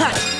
哼。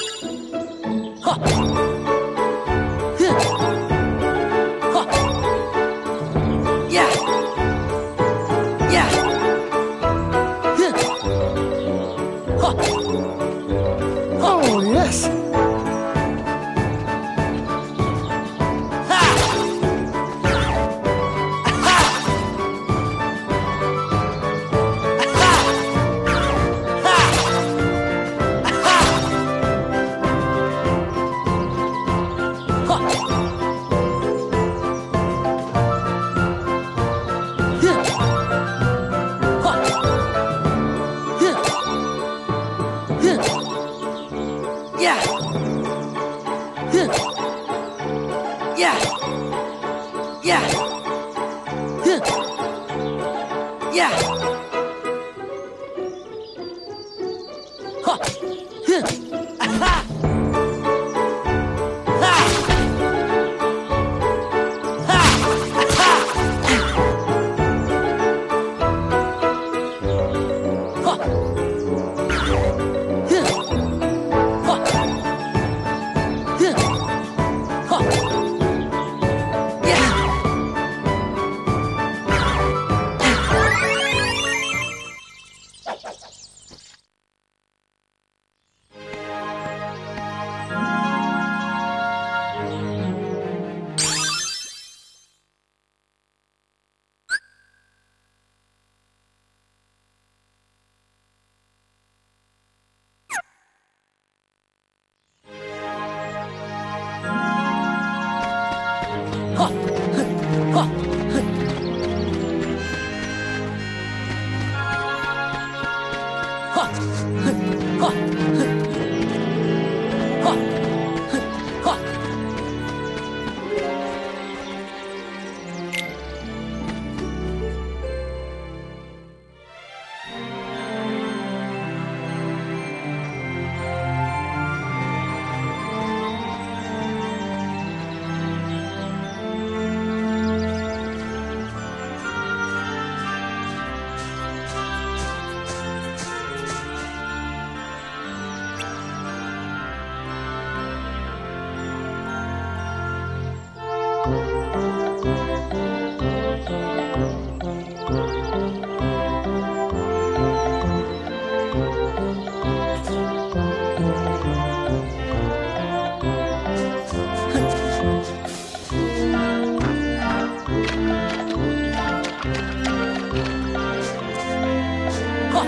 Yeah. Yeah. Yeah. 아!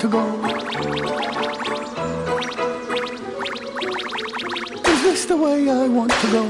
to go. Is this the way I want to go?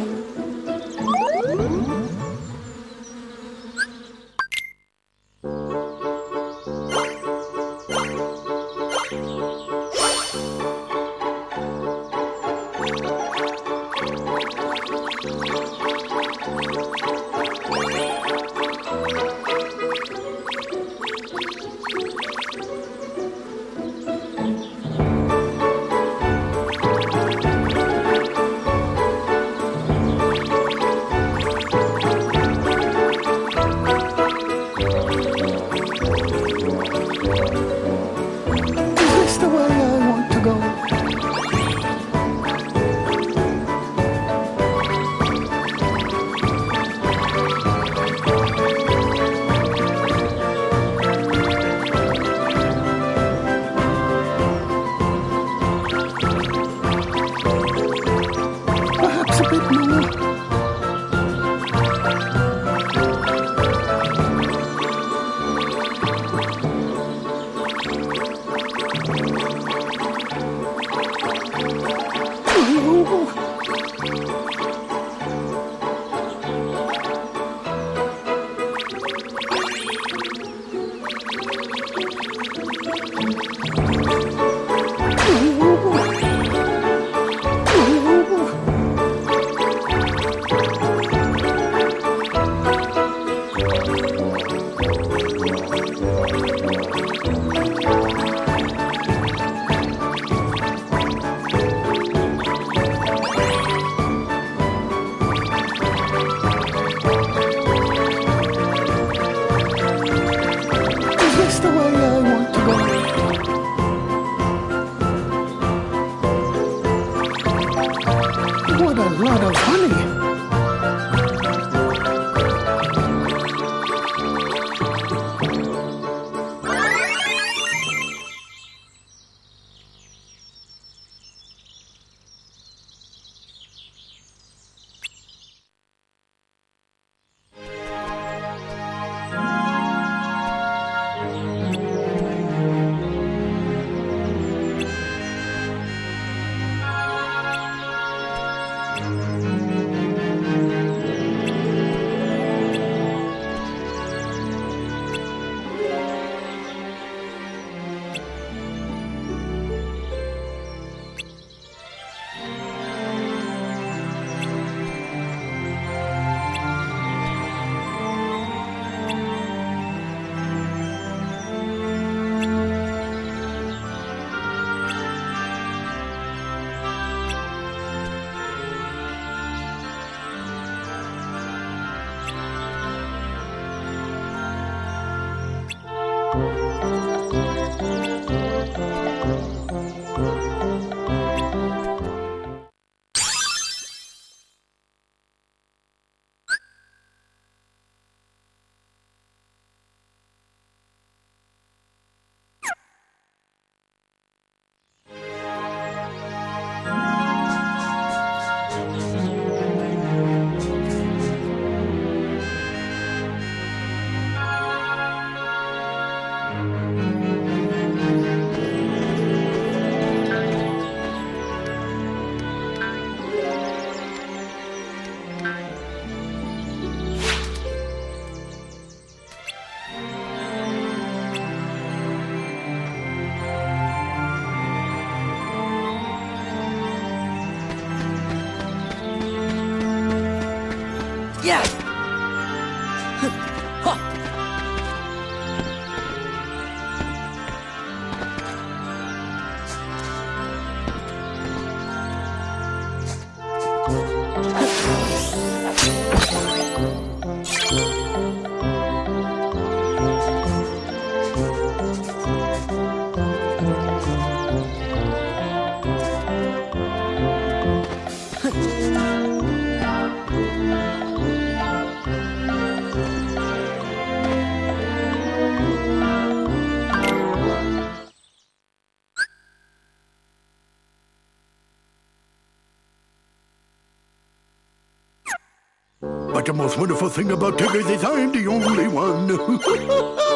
Yeah. Thing about Tiggers is I'm the only one.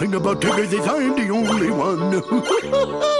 most wonderful thing about Tiggers is I'm the only one.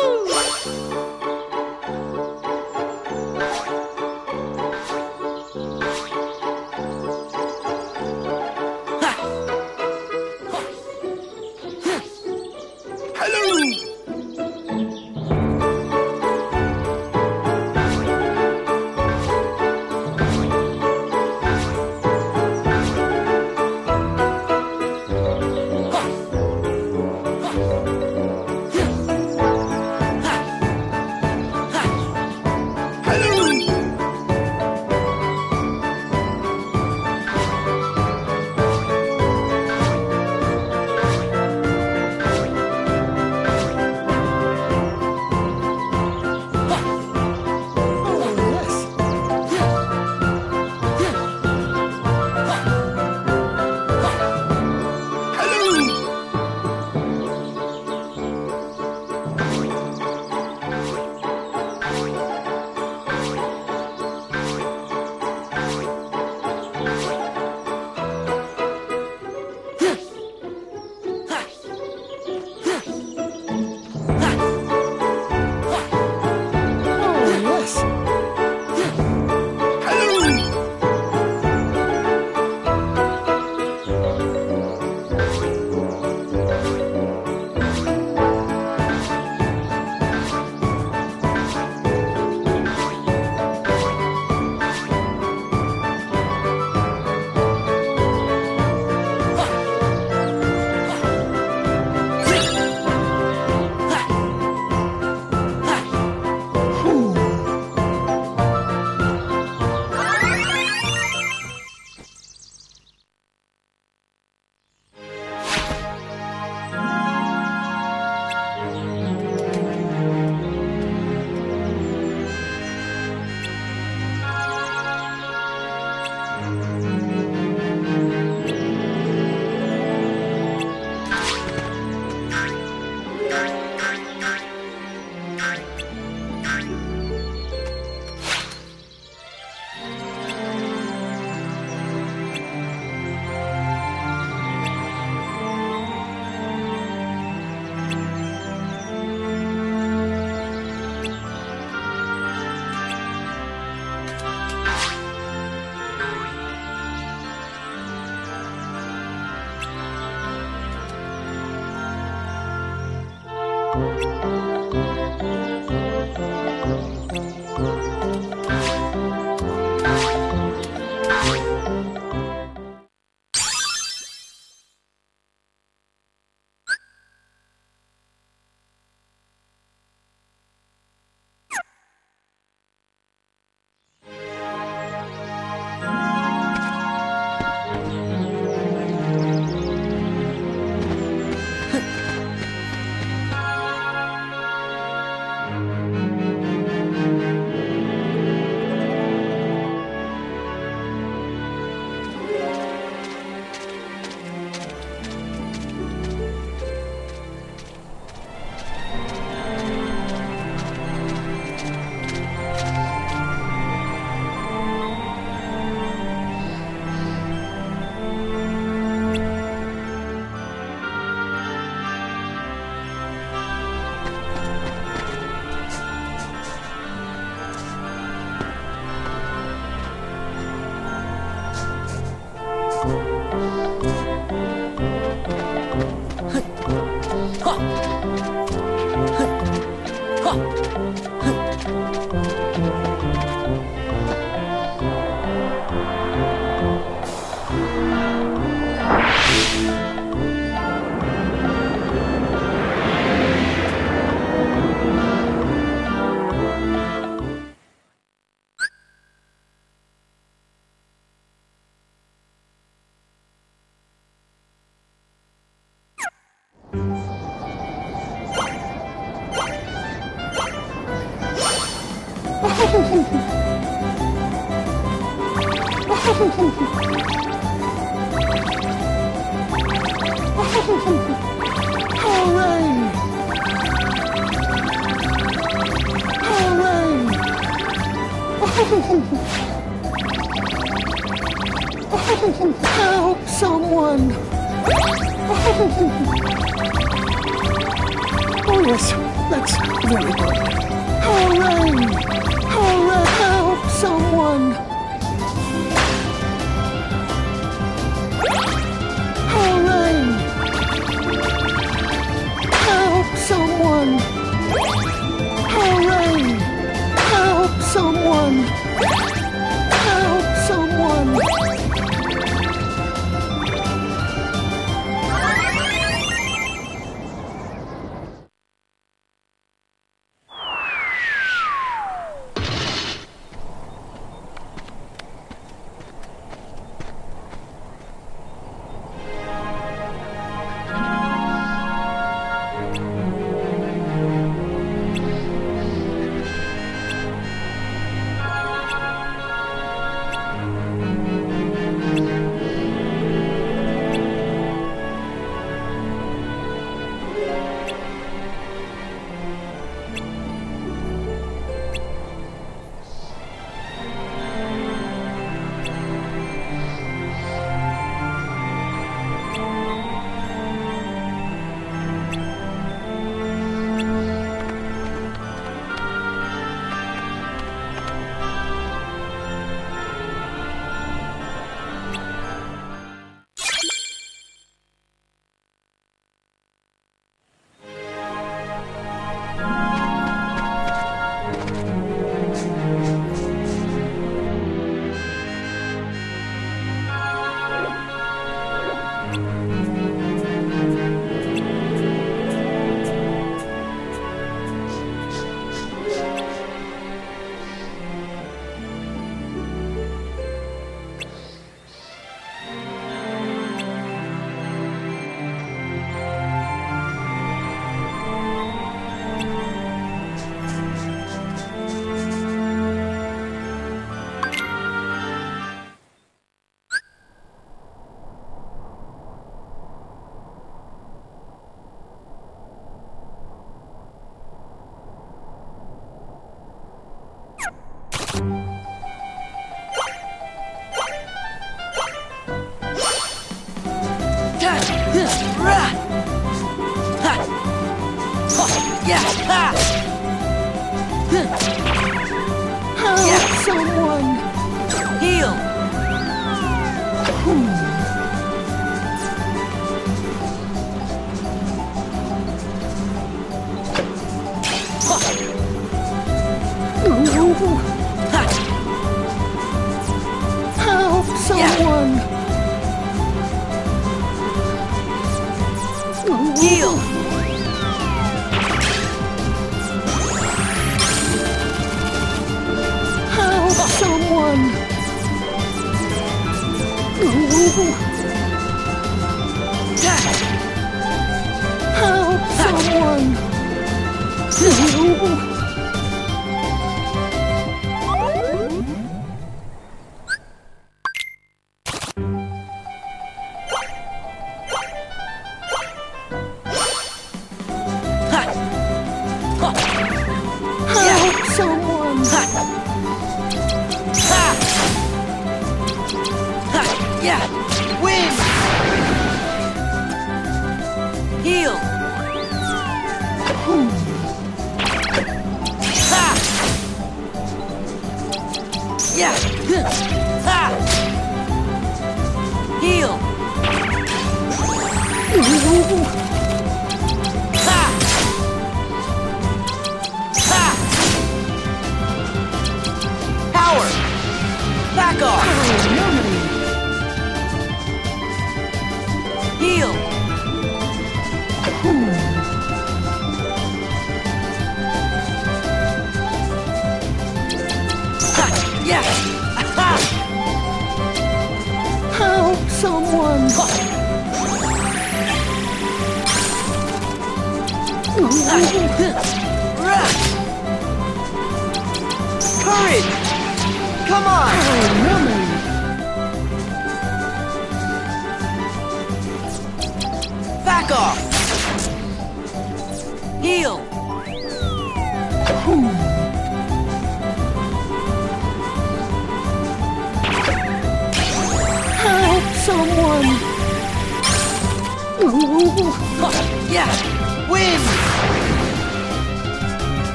Help someone! oh yes, that's very good. How Help someone!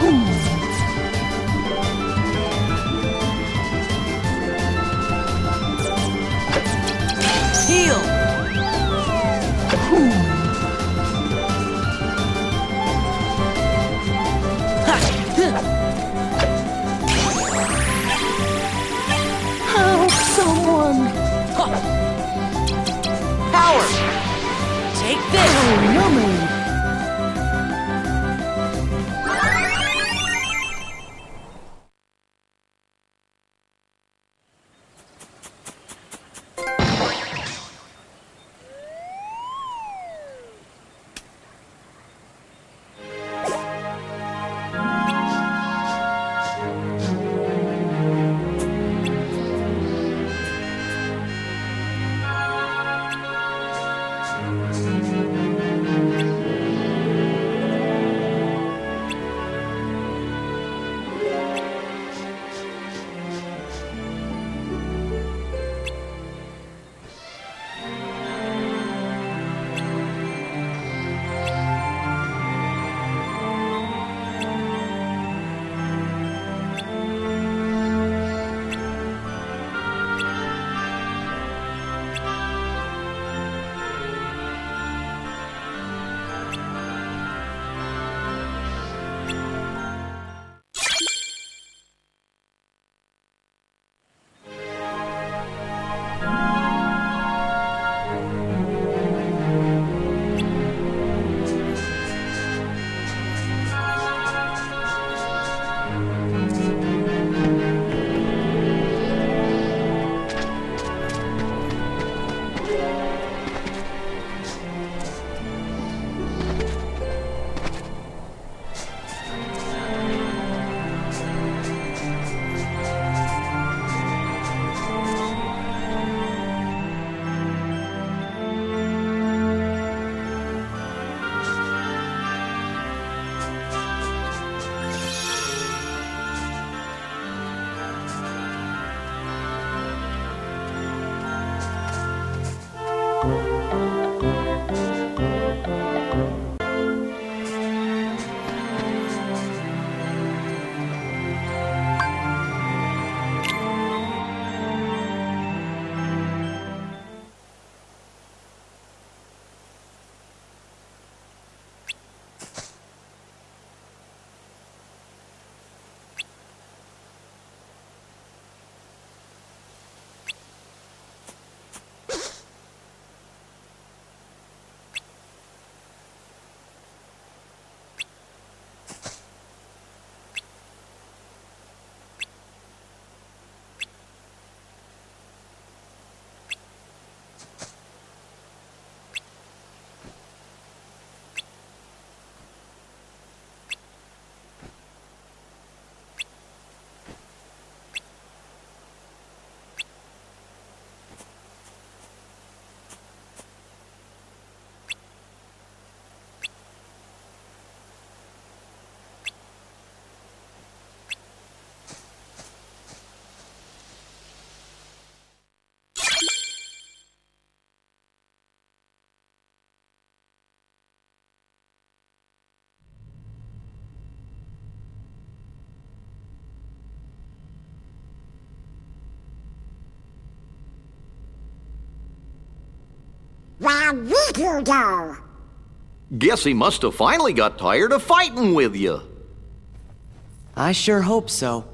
Heal! Where did you? Guess he must have finally got tired of fighting with you. I sure hope so.